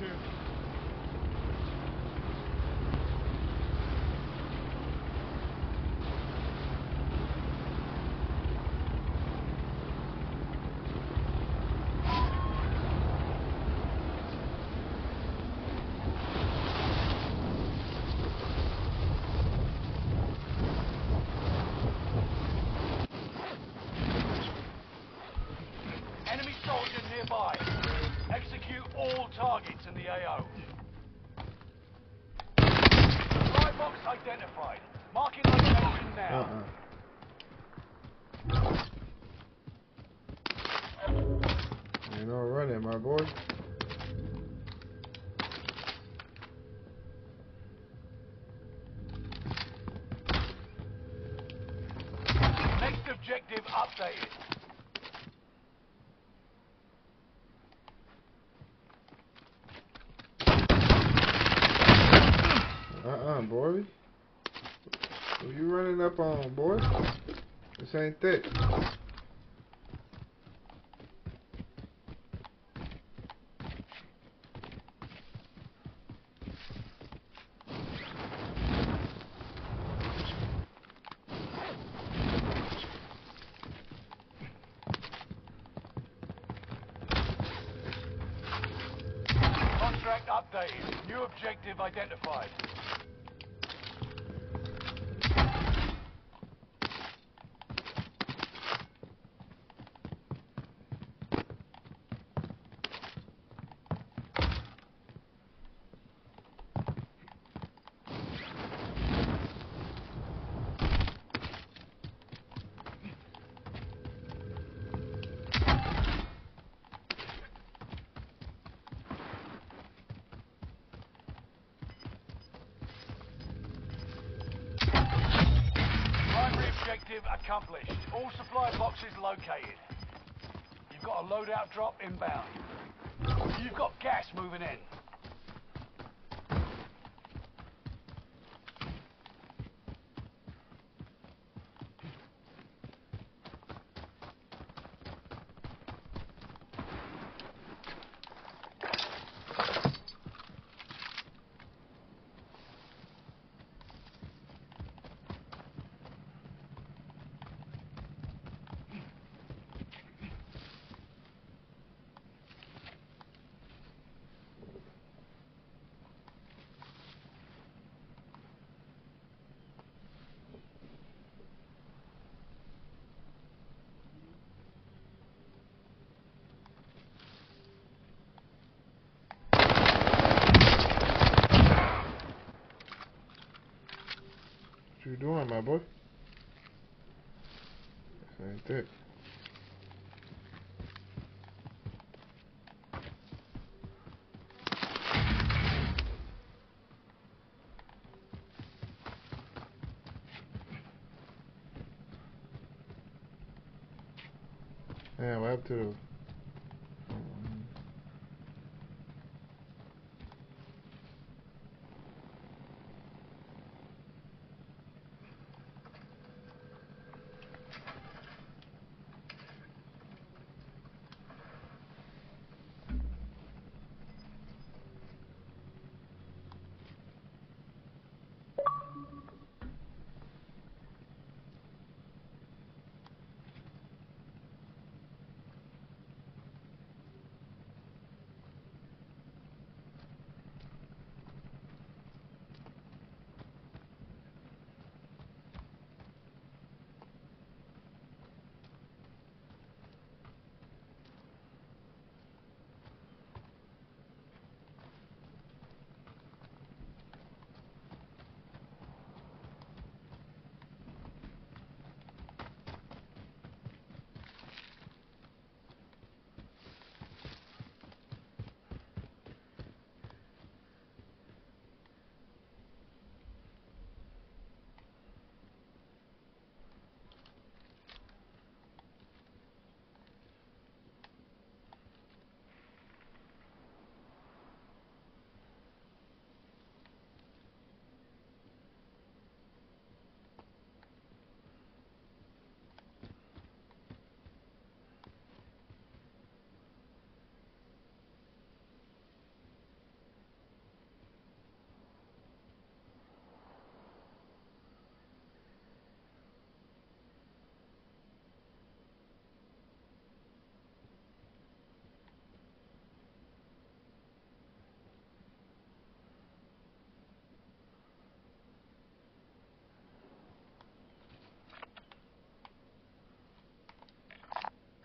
here. AO. Supply box identified. Marking location now. Uh-uh. Ain't no running, my boy. Next objective updated. Uh-uh, boy. Who you running up on, boy? This ain't that. Contract updated. New objective identified. Primary objective accomplished. All supply boxes located. You've got a loadout drop inbound. You've got gas moving in. What you doing, my boy? This ain't that. Yeah, what happened to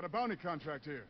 Got a bounty contract here.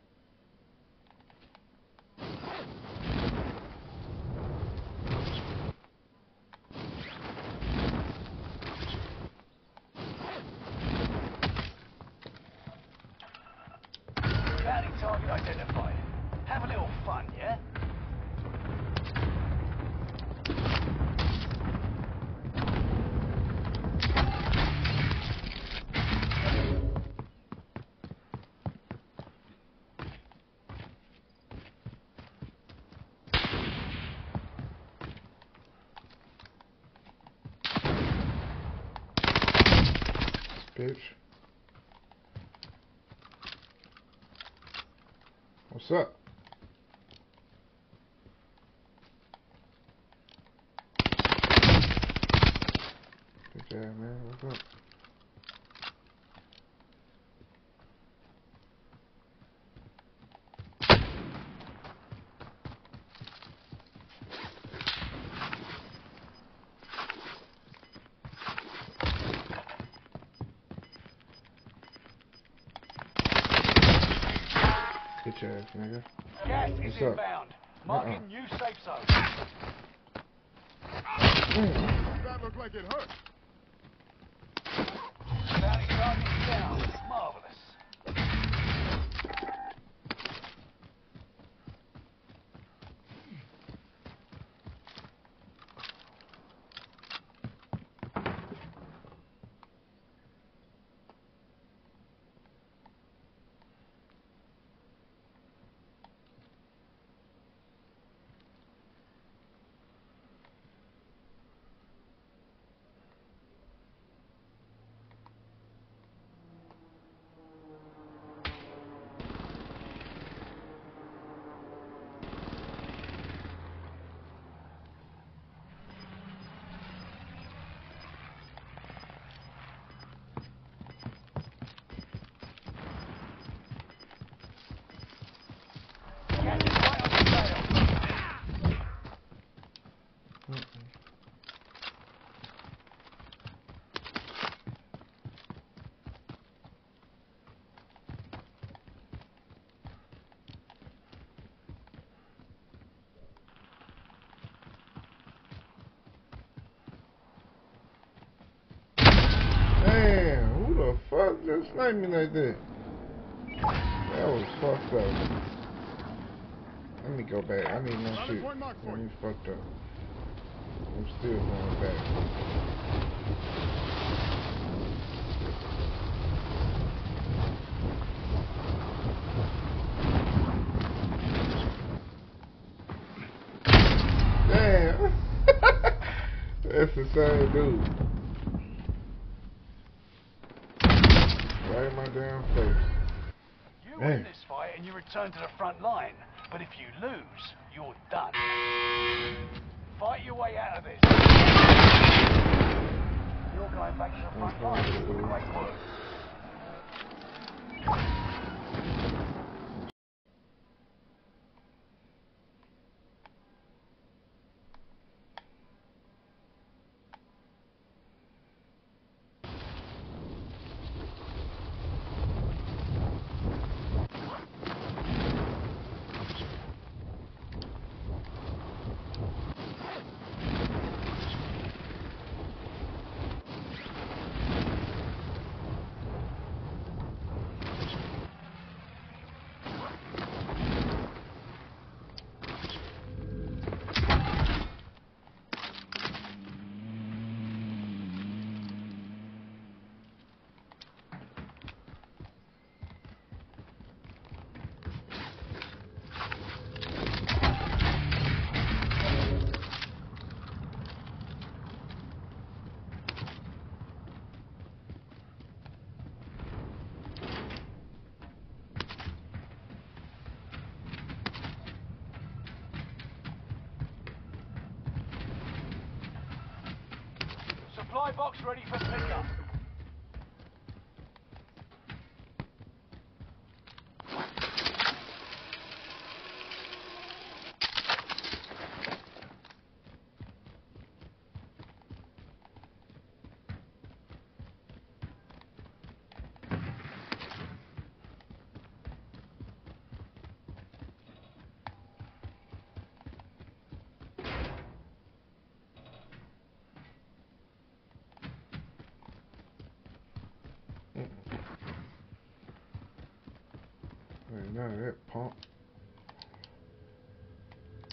Bitch man, what's up? Bitch ass nigga. Gas is What's up? inbound. Uh-uh. Marking Uh-uh. new safe zone. That looked like it hurt. Bounty target down. Marvelous. Gas is right on the tail. Damn, who the fuck just sniped me like that? That was fucked up. Let me go back. I need Rally shit. Let you. me fucked up. I'm still going back. Damn. That's the same dude. Right in my damn face. You Hey. win this fight and you return to the front line. But if you lose, you're done. Fight your way out of this. You're going back to the front line. Great work. Supply box ready for pickup. Ain't none of that pump.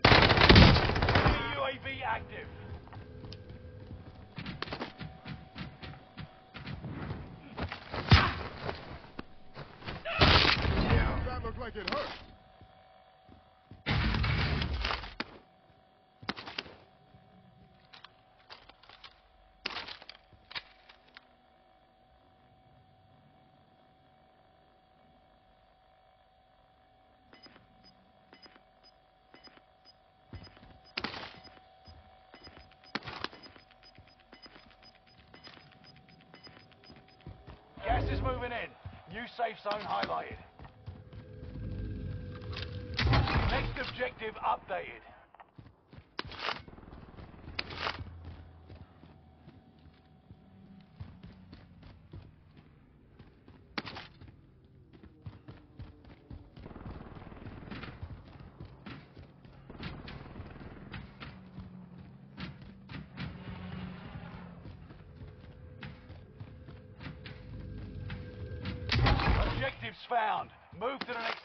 Enemy UAV active. That looked like it hurt. Gas is moving in. New safe zone highlighted. Next objective updated. Objectives found. Move to the next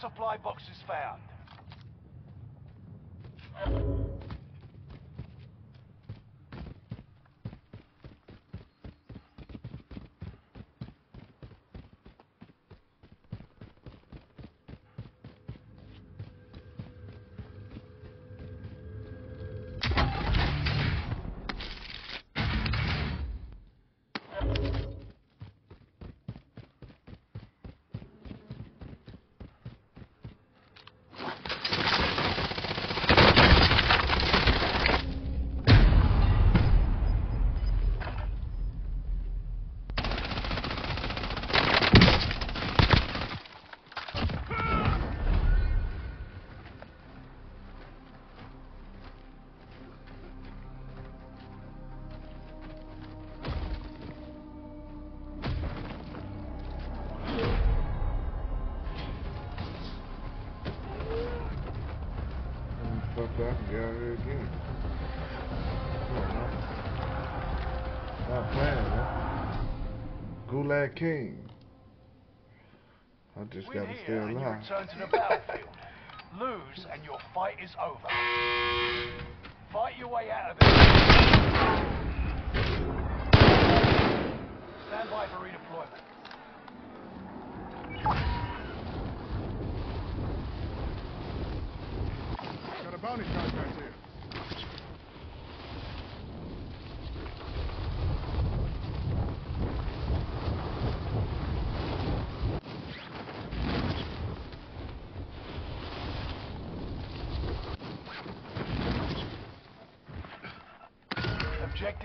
supply boxes found. Here again. Come. Stop playing, man. Gulag King. I just Win gotta stay here and you alive. return to the battlefield. Lose and your fight is over. Fight your way out of this. Stand by for redeployment. Got a bounty contract here.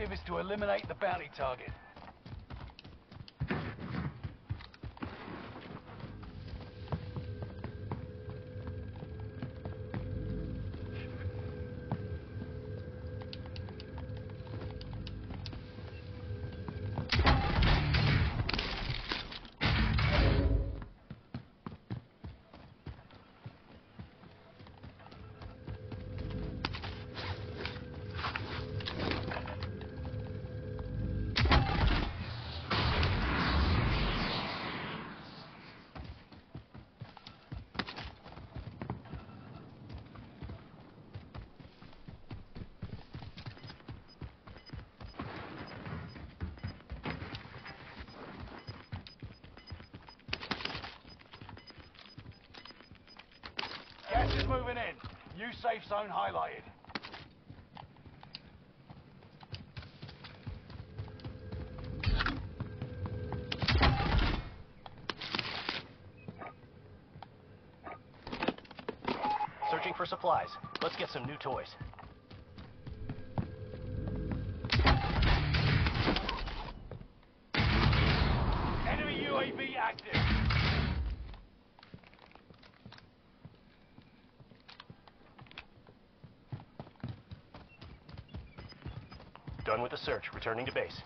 Objective is to eliminate the bounty target. New safe zone highlighted. Searching for supplies. Let's get some new toys. Done with the search. Returning to base.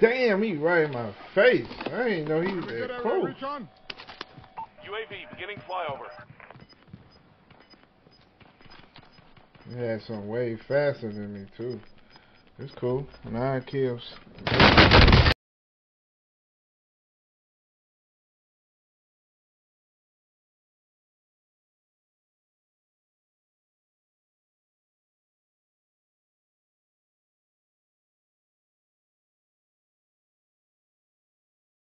Damn, he right in my face. I didn't know he was that close. UAV beginning flyover. He had some way faster than me too. It's cool. Nine kills.